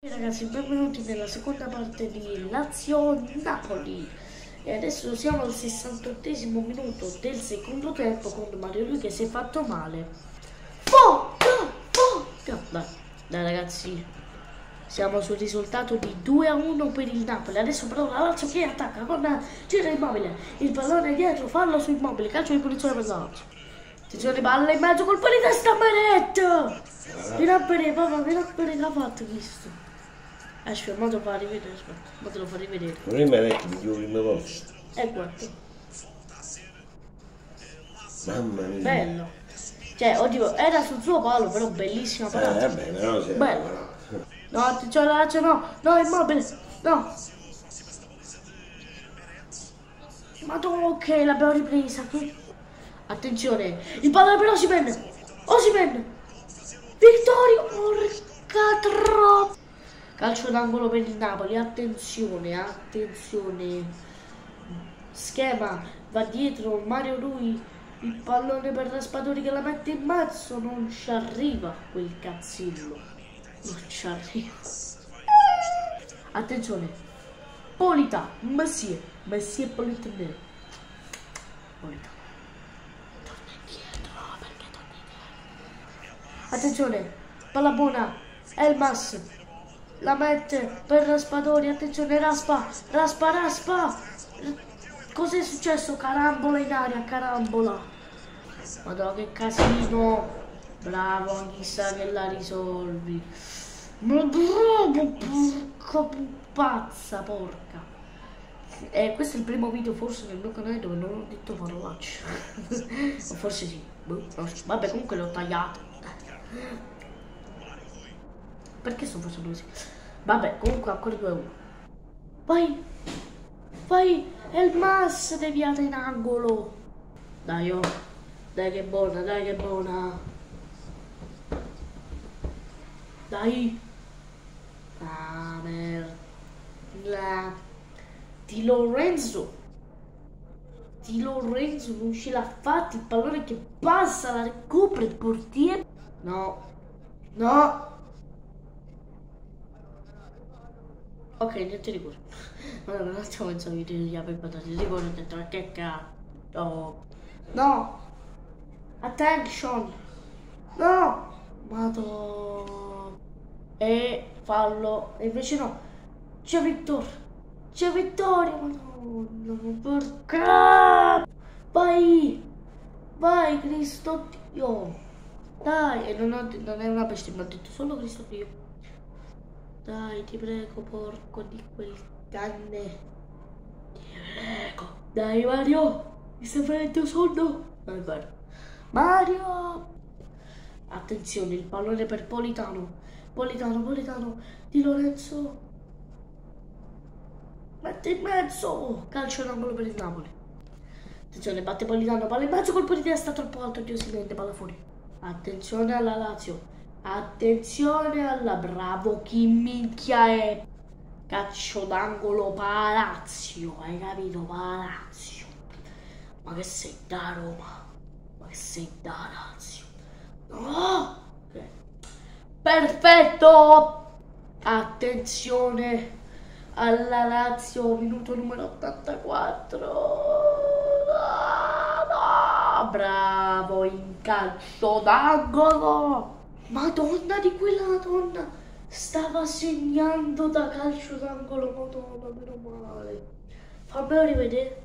Ragazzi, benvenuti nella seconda parte di Lazio-Napoli. E adesso siamo al 68 minuto del secondo tempo con Mario Lui che si è fatto male. Forca! Forca! Dai, dai ragazzi, siamo sul risultato di 2 a 1 per il Napoli. Adesso però la Lazio che attacca con gira immobile. Il pallone dietro, fallo su immobile, calcio di punizione per la Lazio. Attenzione, palla in mezzo, colpo di testa Meret! A vedere, papà, vieni a vedere che ha fatto questo. Aspetta, ma te lo fa rivedere, aspetta, ma te lo fa rivedere. Prima hai detto di prima volta. E guarda, Mamma mia. bello. Cioè, oddio, era sul suo palo, però bellissima Eh, parata. vabbè, però se... Bello. No, attenzione, la Lazio no, no, immobile, no. Madonna, ok, l'abbiamo ripresa. qui. Attenzione, il pallone per Osimen. Osimen. Vittorio, porca troppo. Calcio d'angolo per il Napoli, attenzione, attenzione. Schema, va dietro Mario Rui, il pallone per Raspadori che la mette in mezzo, non ci arriva quel cazzillo. Non ci arriva. Attenzione, Polita, Messie, Messie Polita nero. Polita. Torna indietro, perché torna indietro? Attenzione, palla buona, Elmas, la mette per Raspadori, attenzione Raspa, Raspa, Raspa. Cos'è successo? Carambola in aria, carambola. Madonna che casino. Bravo, chissà che la risolvi. Ma bravo, porca pazza, porca. Eh, questo è il primo video forse nel mio canale dove non ho detto parolacce. o forse sì. Boh. Vabbè, comunque l'ho tagliato. Perché sto facendo così? Vabbè, comunque ancora 2 a 1. Vai! Vai! È il Mas deviata in angolo! Dai, oh! Dai che buona, dai che buona! Dai! Ah, merda! Di Lorenzo! Di Lorenzo non ce l'ha fatta, il pallone che passa, la recupera il portiere! No! No! Ok, niente rigore. Allora, un attimo pensavo di tagliare per patate. Rigore ho detto, ma che cazzo. No! Attention! No! Madonna! E fallo. E invece no. C'è Vittorio. C'è Vittorio. Madonna, perché? Vai! Vai, Cristo Dio! Dai, e non, ho, non è una bestemmia, ho detto solo Cristo Dio. Dai, ti prego, porco di quel canne. Ti prego. Dai, Mario. Mi sta venendo sonno. È vero. Mario. Attenzione, il pallone per Politano. Politano, Politano. Di Lorenzo. Mette in mezzo. Calcio d'angolo per il Napoli. Attenzione, batte Politano. Palla in mezzo, colpo di testa troppo alto. Dio si vede, palla fuori. Attenzione alla Lazio. Attenzione alla bravo chi minchia è calcio d'angolo Palazzo, hai capito Palazzo? Ma che sei da Roma? Ma che sei da Lazio? No! Ok. Perfetto! Attenzione alla Lazio, minuto numero 84. Ah, no! Bravo in calcio d'angolo! Madonna di quella Madonna! Stava segnando da calcio d'angolo, Madonna, meno male. Fammelo rivedere.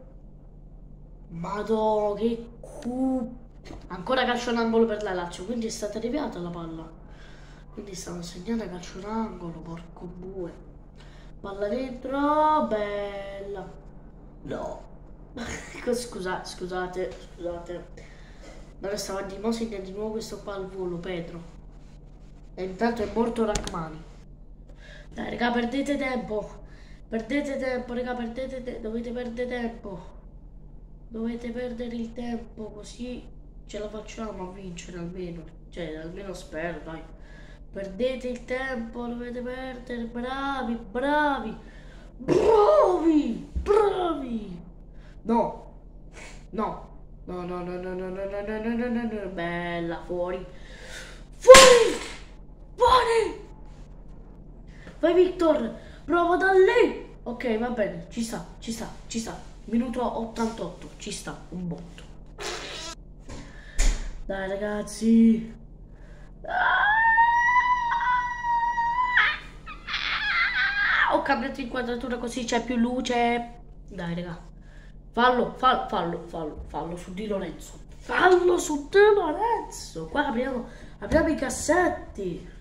Madonna, che cu... Ancora calcio d'angolo per la Lazio, quindi è stata deviata la palla. Quindi stava segnando calcio d'angolo, porco bue. Palla dentro, bella. No. scusate, scusate, scusate. Dove stava di mo segna di nuovo questo qua al volo, Pedro. E intanto è morto Rachmani. Dai, raga, perdete tempo. Perdete tempo, raga, perdete tempo. Dovete perdere tempo. Dovete perdere il tempo, così ce la facciamo a vincere almeno. Cioè, almeno spero, dai. Perdete il tempo, dovete perdere. Bravi, bravi. Bravi, bravi. No. No. No, no, no, no, no, no, no, no, no, no, no, no. Bella, fuori. Fuori! Vai Victor, prova da lì. Ok, va bene, ci sta, ci sta, ci sta. Minuto 88, ci sta, un botto. Dai ragazzi. Ho cambiato inquadratura così c'è più luce. Dai raga. Fallo, fallo, fallo, fallo, fallo su di Lorenzo. Fallo su di Lorenzo. Qua apriamo, apriamo i cassetti.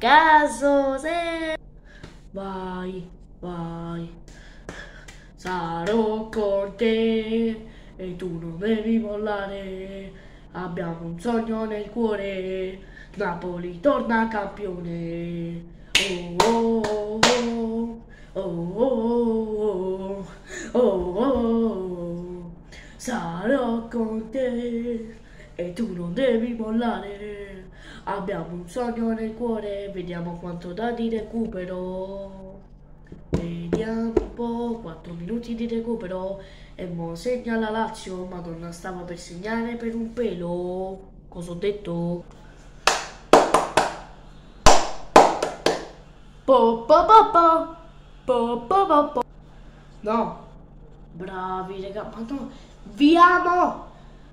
Caso, se... Vai, vai. Sarò con te e tu non devi mollare. Abbiamo un sogno nel cuore. Napoli torna campione. Oh oh oh oh oh oh oh oh Sarò con te e tu non devi mollare. Abbiamo un sogno nel cuore, vediamo quanto dà di recupero. Vediamo un po', 4 minuti di recupero e mo segna la Lazio, madonna stava per segnare per un pelo. Cosa ho detto? Po, po, po, po. Po, po, po, po. No, bravi raga, ma no, viamo,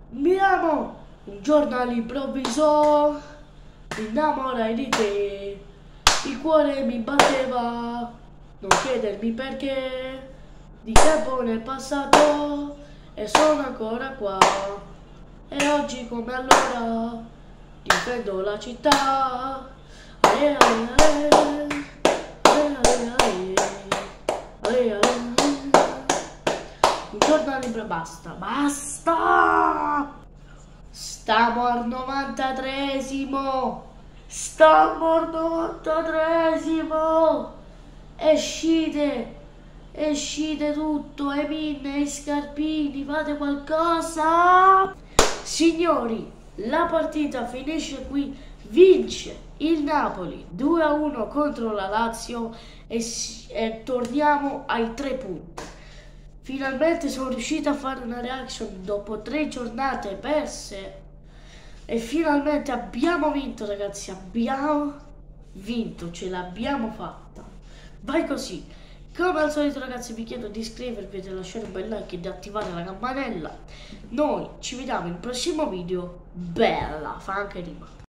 viamo. Un giorno all'improvviso innamorai di te, il cuore mi batteva, non chiedermi perché, di tempo nel passato e sono ancora qua. E oggi come allora difendo la città. Ale, ale. Un giorno all'improvviso, basta, basta! Stiamo al 93esimo! Al 93esimo! Escite! Escite tutto! Emin, i scarpini, fate qualcosa! Signori, la partita finisce qui. Vince il Napoli 2-1 contro la Lazio e, e torniamo ai tre punti. Finalmente sono riuscita a fare una reaction dopo tre giornate perse e finalmente abbiamo vinto ragazzi, abbiamo vinto, ce l'abbiamo fatta. Vai così. Come al solito ragazzi vi chiedo di iscrivervi, di lasciare un bel like e di attivare la campanella. Noi ci vediamo nel prossimo video. Bella, fa anche rima.